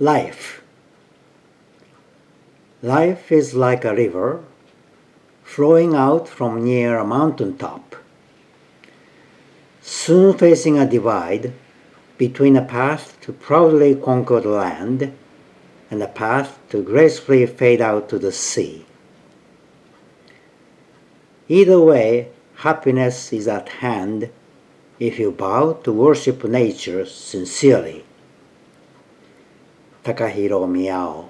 Life. Life is like a river flowing out from near a mountain top, soon facing a divide between a path to proudly conquer the land and a path to gracefully fade out to the sea. Either way, happiness is at hand if you bow to worship nature sincerely. 高弘宮尾